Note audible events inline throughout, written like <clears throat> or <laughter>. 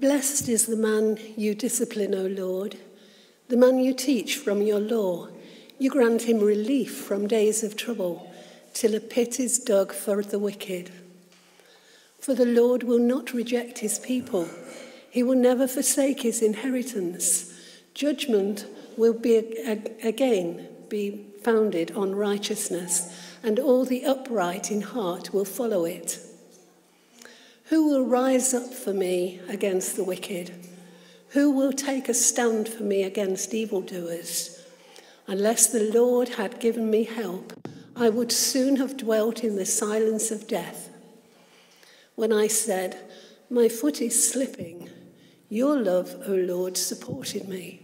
Blessed is the man you discipline, O Lord, the man you teach from your law. You grant him relief from days of trouble, till a pit is dug for the wicked. For the Lord will not reject his people, he will never forsake his inheritance. Judgment will be again be founded on righteousness, and all the upright in heart will follow it. Who will rise up for me against the wicked? Who will take a stand for me against evildoers? Unless the Lord had given me help, I would soon have dwelt in the silence of death. When I said, My foot is slipping, your love, O Lord, supported me.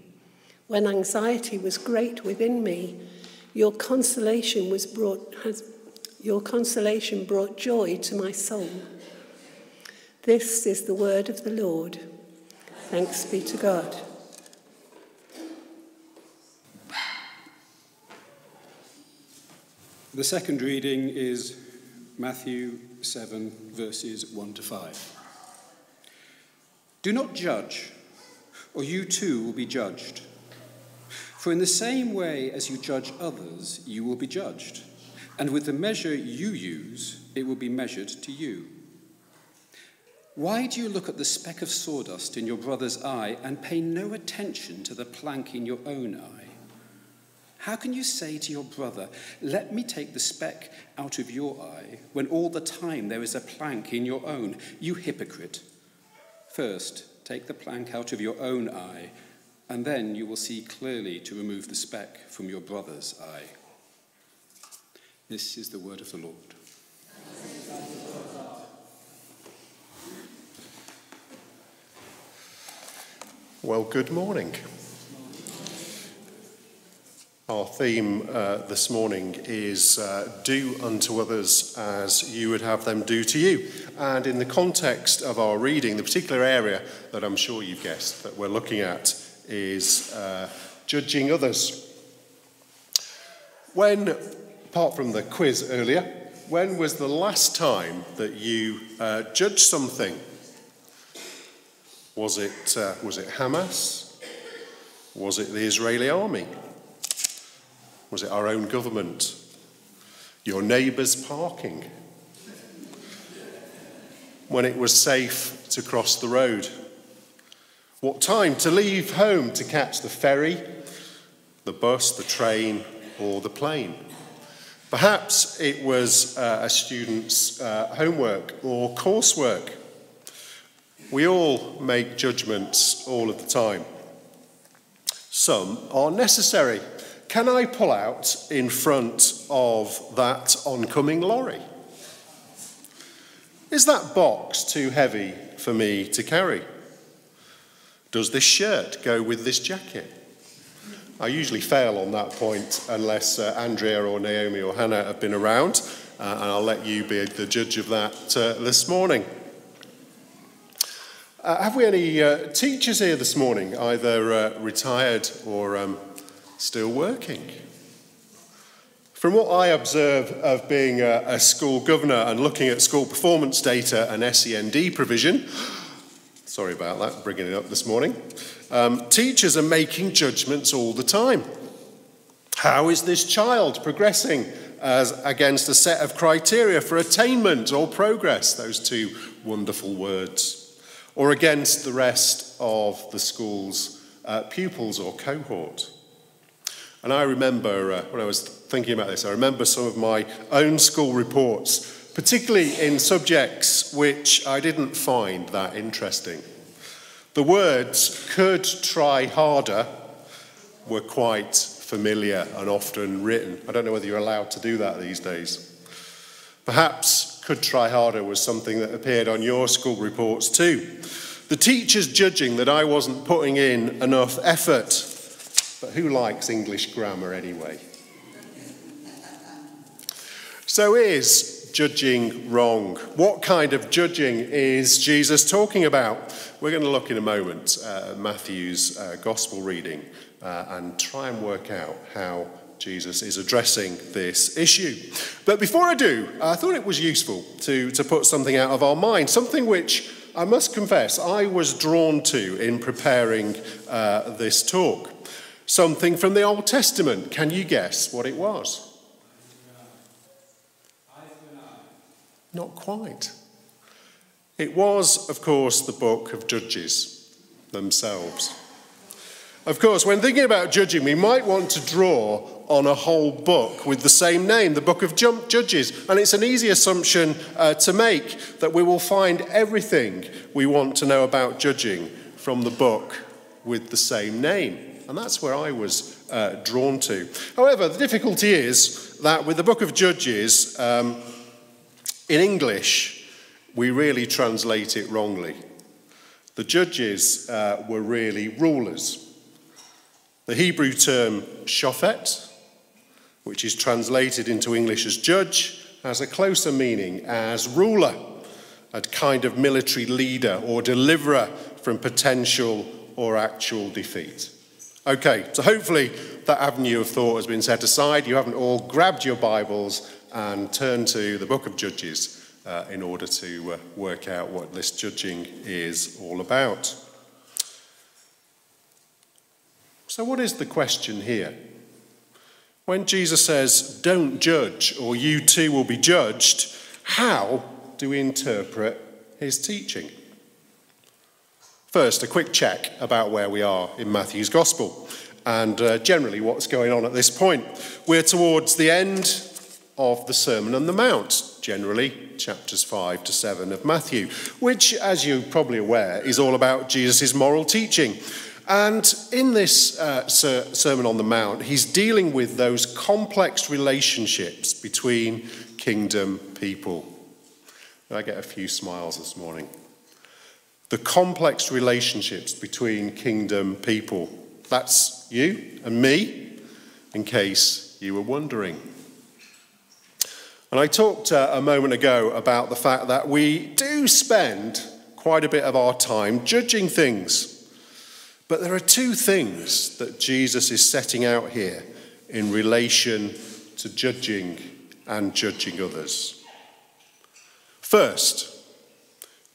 When anxiety was great within me, your consolation was brought has, your consolation brought joy to my soul. This is the word of the Lord. Thanks be to God. The second reading is Matthew 7, verses 1 to 5. Do not judge, or you too will be judged. For in the same way as you judge others, you will be judged. And with the measure you use, it will be measured to you. Why do you look at the speck of sawdust in your brother's eye and pay no attention to the plank in your own eye? How can you say to your brother, Let me take the speck out of your eye, when all the time there is a plank in your own? You hypocrite. First, take the plank out of your own eye, and then you will see clearly to remove the speck from your brother's eye. This is the word of the Lord. Well, good morning. Our theme uh, this morning is uh, Do unto others as you would have them do to you. And in the context of our reading, the particular area that I'm sure you've guessed that we're looking at is uh, judging others. When, apart from the quiz earlier, when was the last time that you uh, judged something? Was it, uh, was it Hamas? Was it the Israeli army? Was it our own government? Your neighbour's parking? When it was safe to cross the road? What time to leave home to catch the ferry, the bus, the train, or the plane? Perhaps it was uh, a student's uh, homework or coursework we all make judgments all of the time. Some are necessary. Can I pull out in front of that oncoming lorry? Is that box too heavy for me to carry? Does this shirt go with this jacket? I usually fail on that point unless uh, Andrea or Naomi or Hannah have been around, uh, and I'll let you be the judge of that uh, this morning. Uh, have we any uh, teachers here this morning, either uh, retired or um, still working? From what I observe of being a, a, school governor and looking at school performance data and SEND provision, sorry about that, bringing it up this morning, um, teachers are making judgments all the time. How is this child progressing as against a set of criteria for attainment or progress? Those two wonderful words or against the rest of the school's uh, pupils or cohort. And I remember, uh, when I was thinking about this, I remember some of my own school reports, particularly in subjects which I didn't find that interesting. The words could try harder were quite familiar and often written. I don't know whether you're allowed to do that these days. Perhaps could try harder was something that appeared on your school reports too. The teachers judging that I wasn't putting in enough effort. But who likes English grammar anyway? So, is judging wrong? What kind of judging is Jesus talking about? We're going to look in a moment at Matthew's uh, gospel reading uh, and try and work out how Jesus is addressing this issue. But before I do, I thought it was useful to, to put something out of our mind, something which I must confess I was drawn to in preparing uh, this talk. Something from the Old Testament. Can you guess what it was? Not quite. It was, of course, the book of Judges themselves. Of course, when thinking about judging, we might want to draw on a whole book with the same name, the book of Judges. And it's an easy assumption uh, to make that we will find everything we want to know about judging from the book with the same name. And that's where I was uh, drawn to. However, the difficulty is that with the book of Judges, um, in English, we really translate it wrongly. The judges uh, were really rulers. The Hebrew term shofet, which is translated into English as judge, has a closer meaning as ruler, a kind of military leader or deliverer from potential or actual defeat. Okay, so hopefully that avenue of thought has been set aside. You haven't all grabbed your Bibles and turned to the book of Judges uh, in order to uh, work out what this judging is all about. So, what is the question here? When Jesus says, Don't judge, or you too will be judged, how do we interpret his teaching? First, a quick check about where we are in Matthew's Gospel and uh, generally what's going on at this point. We're towards the end of the Sermon on the Mount, generally chapters 5 to 7 of Matthew, which, as you're probably aware, is all about Jesus' moral teaching. And in this uh, Sermon on the Mount, he's dealing with those complex relationships between kingdom people. I get a few smiles this morning. The complex relationships between kingdom people. That's you and me, in case you were wondering. And I talked uh, a moment ago about the fact that we do spend quite a bit of our time judging things but there are two things that Jesus is setting out here in relation to judging and judging others. First,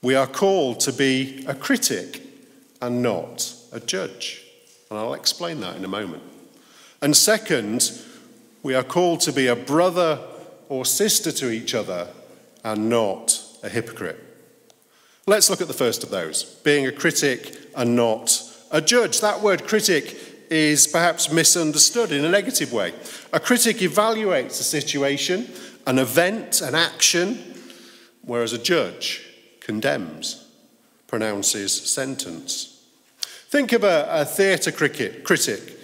we are called to be a critic and not a judge. And I'll explain that in a moment. And second, we are called to be a brother or sister to each other and not a hypocrite. Let's look at the first of those being a critic and not a judge, that word critic is perhaps misunderstood in a negative way. A critic evaluates a situation, an event, an action, whereas a judge condemns, pronounces sentence. Think of a, a theatre critic.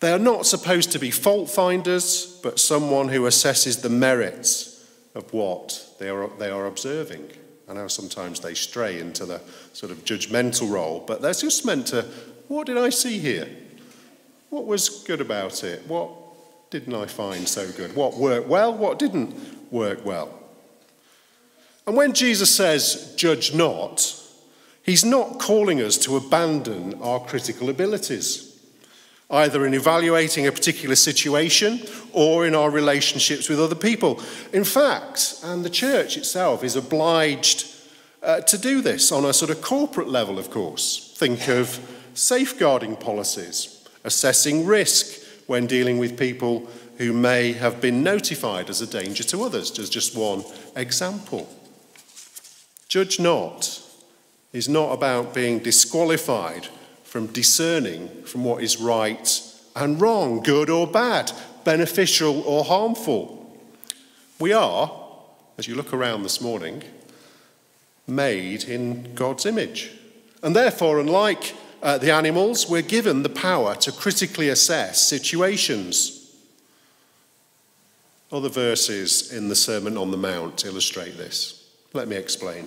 They are not supposed to be fault finders, but someone who assesses the merits of what they are, they are observing. I know sometimes they stray into the sort of judgmental role, but they're just meant to, what did I see here? What was good about it? What didn't I find so good? What worked well? What didn't work well? And when Jesus says, judge not, he's not calling us to abandon our critical abilities either in evaluating a particular situation or in our relationships with other people. In fact, and the church itself is obliged uh, to do this on a sort of corporate level, of course. Think of safeguarding policies, assessing risk when dealing with people who may have been notified as a danger to others, as just one example. Judge not is not about being disqualified from discerning from what is right and wrong, good or bad, beneficial or harmful. We are, as you look around this morning, made in God's image. And therefore, unlike uh, the animals, we're given the power to critically assess situations. Other verses in the Sermon on the Mount illustrate this. Let me explain.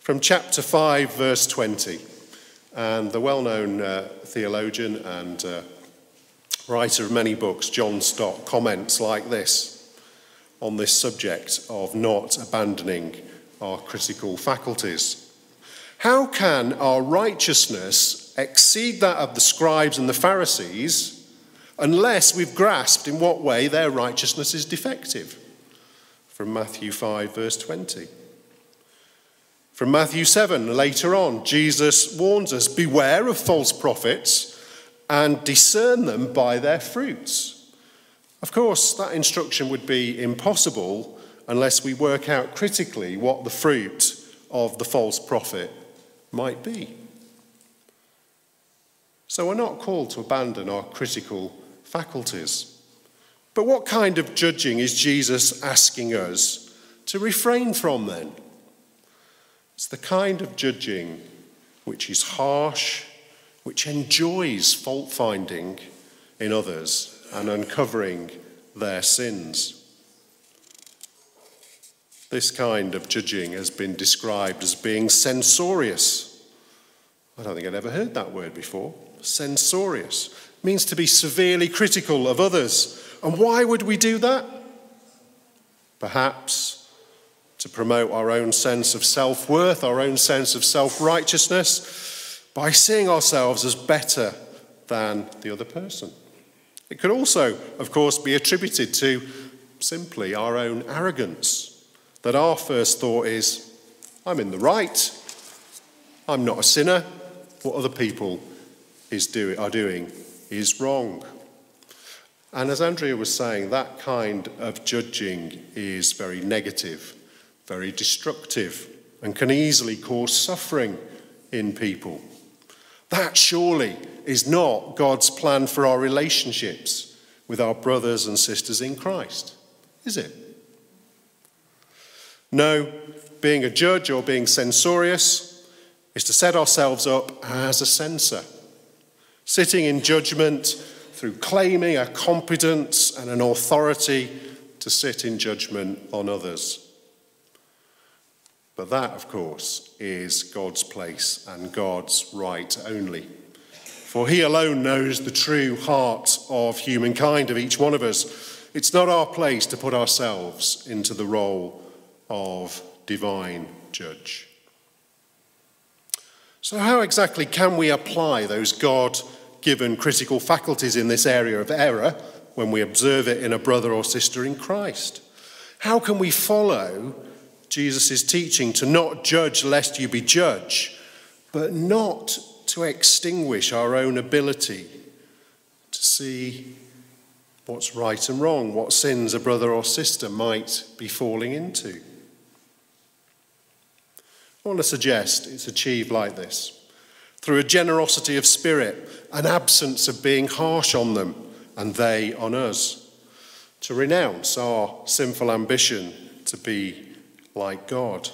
From chapter 5, verse 20. And the well known uh, theologian and uh, writer of many books, John Stott, comments like this on this subject of not abandoning our critical faculties. How can our righteousness exceed that of the scribes and the Pharisees unless we've grasped in what way their righteousness is defective? From Matthew 5, verse 20. From Matthew 7, later on, Jesus warns us beware of false prophets and discern them by their fruits. Of course, that instruction would be impossible unless we work out critically what the fruit of the false prophet might be. So we're not called to abandon our critical faculties. But what kind of judging is Jesus asking us to refrain from then? It's the kind of judging which is harsh, which enjoys fault finding in others and uncovering their sins. This kind of judging has been described as being censorious. I don't think I'd ever heard that word before. Censorious means to be severely critical of others. And why would we do that? Perhaps to promote our own sense of self worth, our own sense of self righteousness, by seeing ourselves as better than the other person. It could also, of course, be attributed to simply our own arrogance, that our first thought is, I'm in the right, I'm not a sinner, what other people is do, are doing is wrong. And as Andrea was saying, that kind of judging is very negative, very destructive, and can easily cause suffering in people. That surely is not God's plan for our relationships with our brothers and sisters in Christ, is it? No, being a judge or being censorious is to set ourselves up as a censor, sitting in judgment through claiming a competence and an authority to sit in judgment on others. But that, of course, is God's place and God's right only. For He alone knows the true heart of humankind, of each one of us. It's not our place to put ourselves into the role of divine judge. So, how exactly can we apply those God given critical faculties in this area of error when we observe it in a brother or sister in Christ? How can we follow Jesus' teaching to not judge lest you be judged, but not to extinguish our own ability to see what's right and wrong, what sins a brother or sister might be falling into? I want to suggest it's achieved like this through a generosity of spirit, an absence of being harsh on them and they on us, to renounce our sinful ambition to be like God,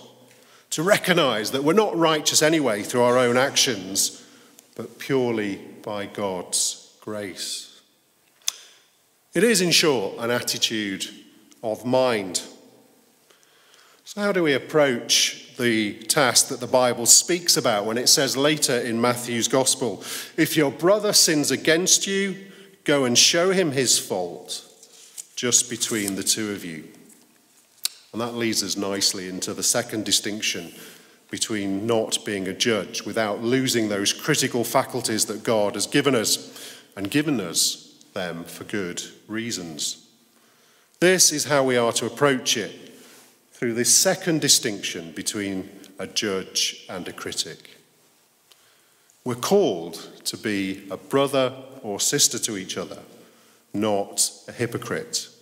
to recognize that we're not righteous anyway through our own actions, but purely by God's grace. It is, in short, an attitude of mind. So, how do we approach the task that the Bible speaks about when it says later in Matthew's Gospel if your brother sins against you, go and show him his fault just between the two of you. And that leads us nicely into the second distinction between not being a judge without losing those critical faculties that God has given us and given us them for good reasons. This is how we are to approach it through this second distinction between a judge and a critic. We're called to be a brother or sister to each other, not a hypocrite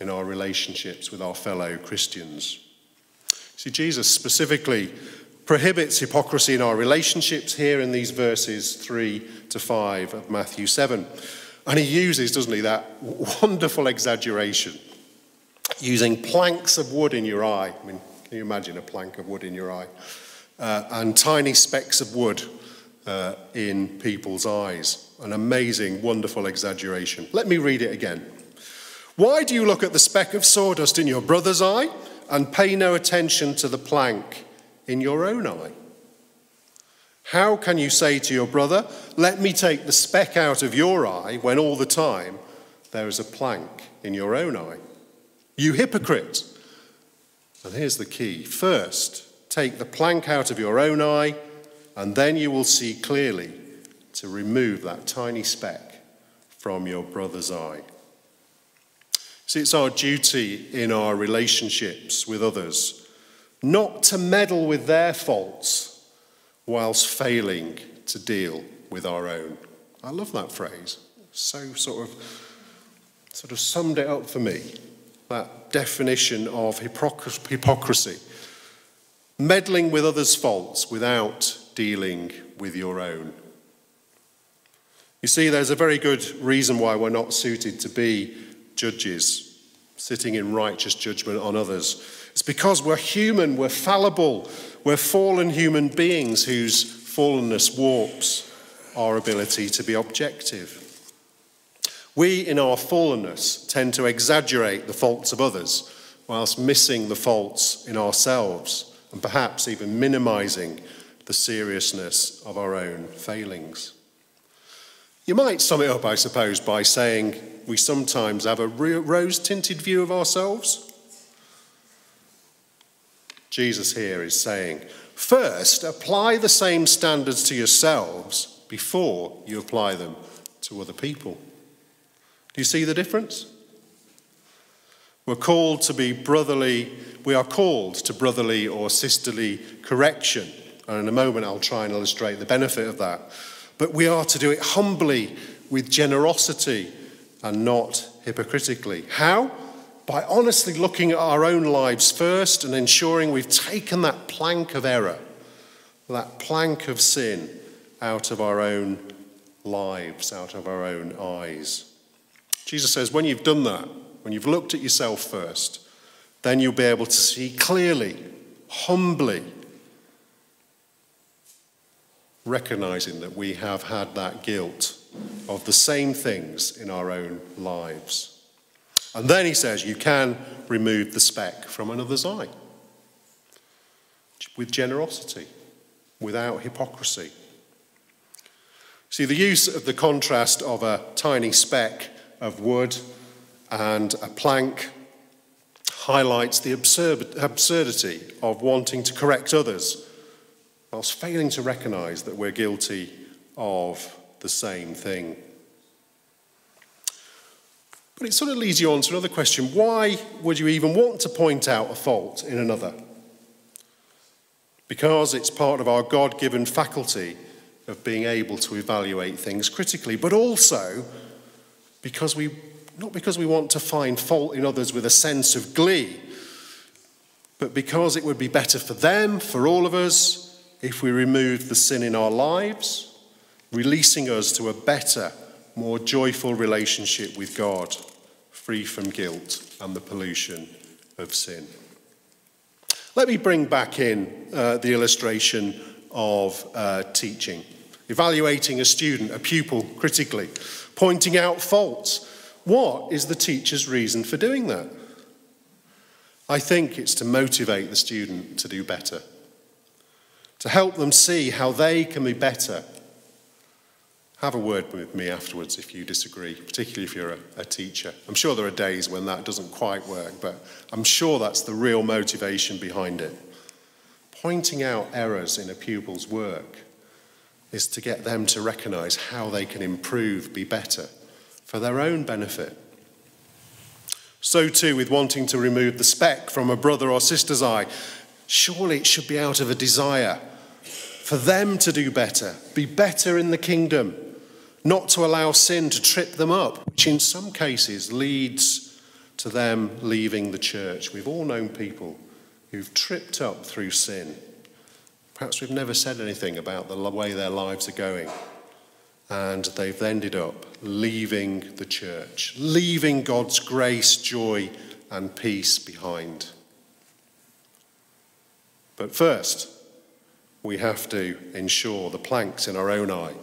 in our relationships with our fellow Christians. See, Jesus specifically prohibits hypocrisy in our relationships here in these verses 3 to 5 of Matthew 7. And he uses, doesn't he, that wonderful exaggeration using planks of wood in your eye. I mean, can you imagine a plank of wood in your eye? Uh, and tiny specks of wood uh, in people's eyes. An amazing, wonderful exaggeration. Let me read it again. Why do you look at the speck of sawdust in your brother's eye and pay no attention to the plank in your own eye? How can you say to your brother, Let me take the speck out of your eye, when all the time there is a plank in your own eye? You hypocrite. And here's the key first, take the plank out of your own eye, and then you will see clearly to remove that tiny speck from your brother's eye. See, it's our duty in our relationships with others not to meddle with their faults whilst failing to deal with our own. I love that phrase. So sort of sort of summed it up for me. That definition of hypocrisy. Meddling with others' faults without dealing with your own. You see, there's a very good reason why we're not suited to be judges, sitting in righteous judgment on others. It's because we're human, we're fallible, we're fallen human beings whose fallenness warps our ability to be objective. We, in our fallenness, tend to exaggerate the faults of others whilst missing the faults in ourselves and perhaps even minimizing the seriousness of our own failings. You might sum it up, I suppose, by saying we sometimes have a rose tinted view of ourselves. Jesus here is saying, first, apply the same standards to yourselves before you apply them to other people. Do you see the difference? We're called to be brotherly, we are called to brotherly or sisterly correction. And in a moment, I'll try and illustrate the benefit of that. But we are to do it humbly, with generosity, and not hypocritically. How? By honestly looking at our own lives first and ensuring we've taken that plank of error, that plank of sin, out of our own lives, out of our own eyes. Jesus says, when you've done that, when you've looked at yourself first, then you'll be able to see clearly, humbly, recognizing that we have had that guilt of the same things in our own lives. And then he says, You can remove the speck from another's eye with generosity, without hypocrisy. See, the use of the contrast of a tiny speck of wood and a plank highlights the absurd, absurdity of wanting to correct others whilst failing to recognize that we're guilty of the same thing. But it sort of leads you on to another question why would you even want to point out a fault in another? Because it's part of our God given faculty of being able to evaluate things critically, but also because we, not because we want to find fault in others with a sense of glee, but because it would be better for them, for all of us, if we removed the sin in our lives, releasing us to a better, more joyful relationship with God, free from guilt and the pollution of sin. Let me bring back in uh, the illustration of uh, teaching, evaluating a student, a pupil critically, pointing out faults. What is the teacher's reason for doing that? I think it's to motivate the student to do better to help them see how they can be better. Have a word with me afterwards if you disagree, particularly if you're a, a, teacher. I'm sure there are days when that doesn't quite work, but I'm sure that's the real motivation behind it. Pointing out errors in a pupil's work is to get them to recognize how they can improve, be better, for their own benefit. So, too, with wanting to remove the speck from a brother or sister's eye, surely it should be out of a desire for them to do better, be better in the kingdom, not to allow sin to trip them up, which in some cases leads to them leaving the church. We've all known people who've tripped up through sin. Perhaps we've never said anything about the way their lives are going. And they've ended up leaving the church, leaving God's grace, joy, and peace behind. But first, we have to ensure the planks in our own eye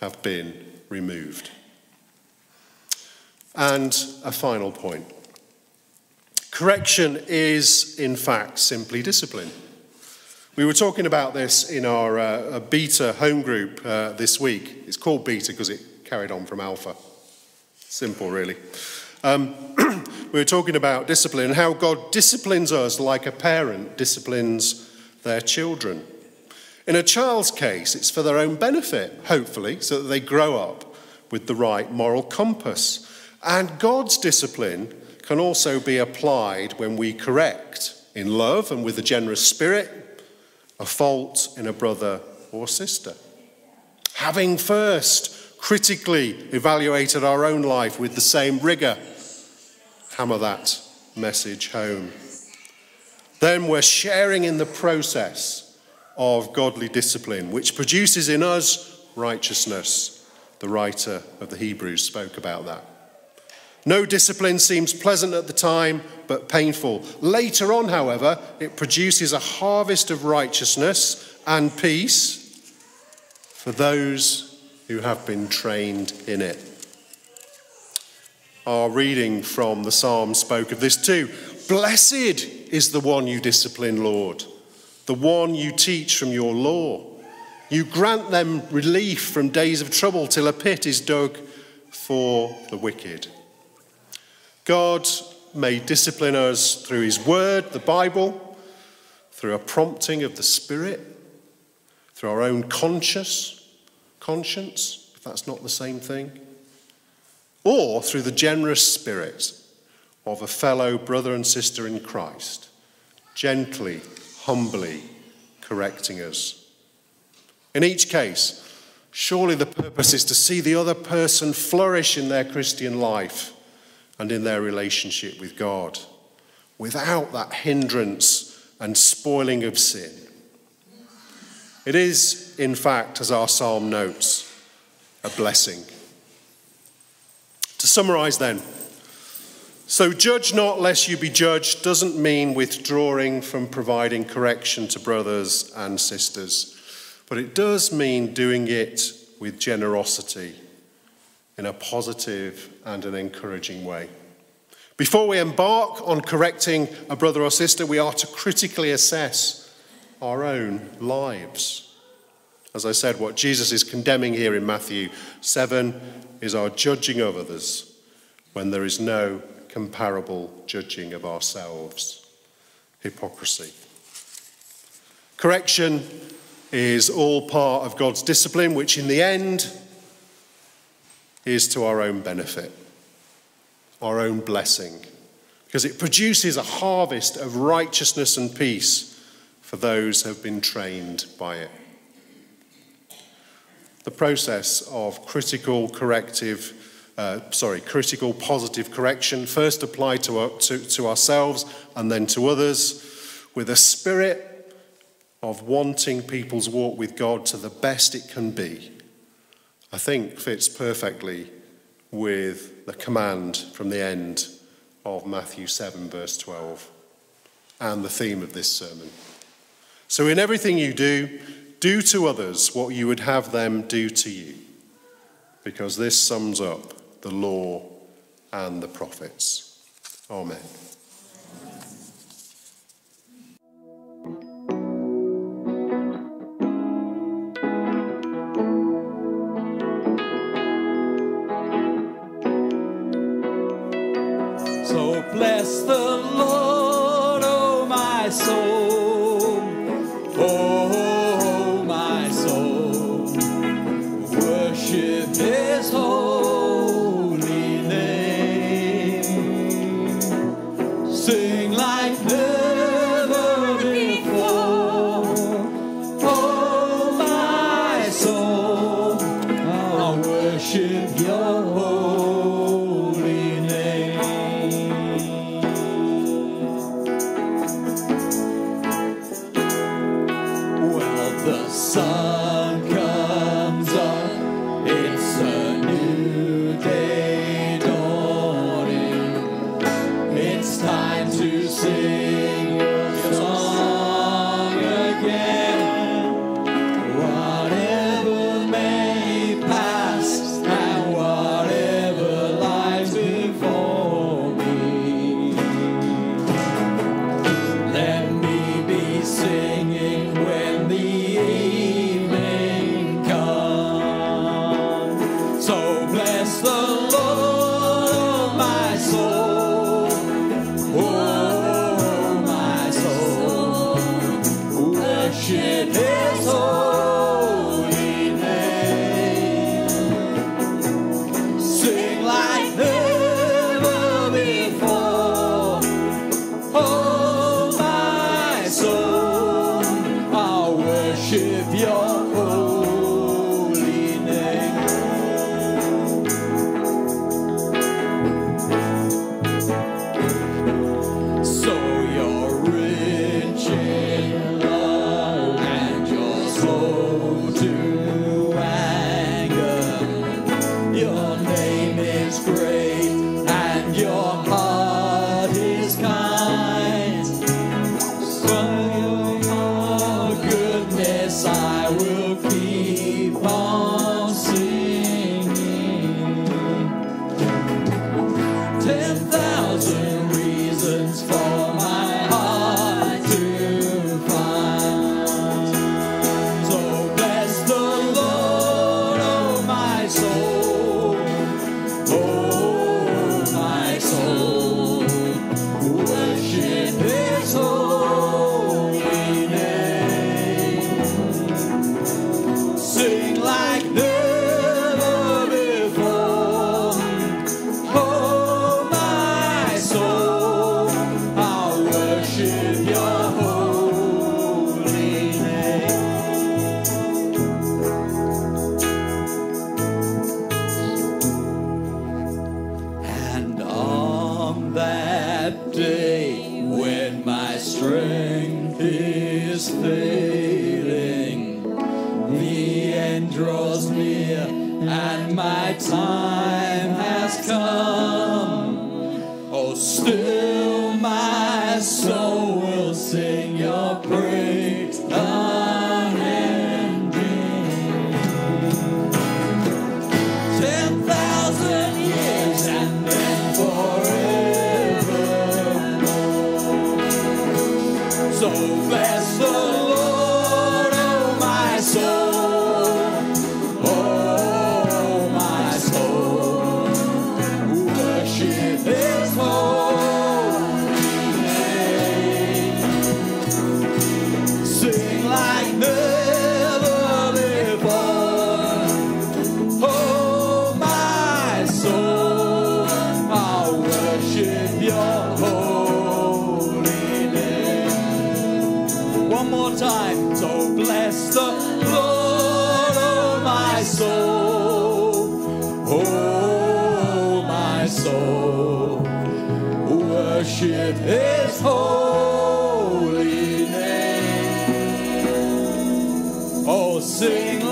have been removed. And a final point correction is, in fact, simply discipline. We were talking about this in our uh, beta home group uh, this week. It's called beta because it carried on from alpha. Simple, really. Um, <clears throat> we were talking about discipline and how God disciplines us like a parent disciplines their children. In a child's case, it's for their own benefit, hopefully, so that they grow up with the right moral compass. And God's discipline can also be applied when we correct in love and with a generous spirit, a fault in a brother or sister. Having first critically evaluated our own life with the same rigour, hammer that message home. Then we're sharing in the process of godly discipline, which produces in us righteousness. The writer of the Hebrews spoke about that. No discipline seems pleasant at the time, but painful. Later on, however, it produces a harvest of righteousness and peace for those who have been trained in it. Our reading from the psalm spoke of this too. Blessed is the one you discipline, Lord, the one you teach from your law. You grant them relief from days of trouble till a pit is dug for the wicked. God may discipline us through His Word, the Bible, through a prompting of the Spirit, through our own conscious conscience, if that's not the same thing, or through the generous spirit of a fellow brother and sister in Christ, gently, humbly correcting us. In each case, surely the purpose is to see the other person flourish in their Christian life and in their relationship with God without that hindrance and spoiling of sin. It is, in fact, as our psalm notes, a blessing. To summarize then, so judge not lest you be judged doesn't mean withdrawing from providing correction to brothers and sisters, but it does mean doing it with generosity in a positive and an encouraging way. Before we embark on correcting a brother or sister, we are to critically assess our own lives. As I said, what Jesus is condemning here in Matthew 7 is our judging of others when there is no comparable judging of ourselves. Hypocrisy. Correction is all part of God's discipline, which in the end is to our own benefit, our own blessing, because it produces a harvest of righteousness and peace for those who have been trained by it. The process of critical corrective, uh, sorry, critical positive correction, first applied to, our, to, to ourselves and then to others, with a spirit of wanting people's walk with God to the best it can be, I think fits perfectly with the command from the end of Matthew 7, verse 12, and the theme of this sermon. So, in everything you do, do to others what you would have them do to you, because this sums up the law and the prophets. Amen. His holy name. Oh, sing.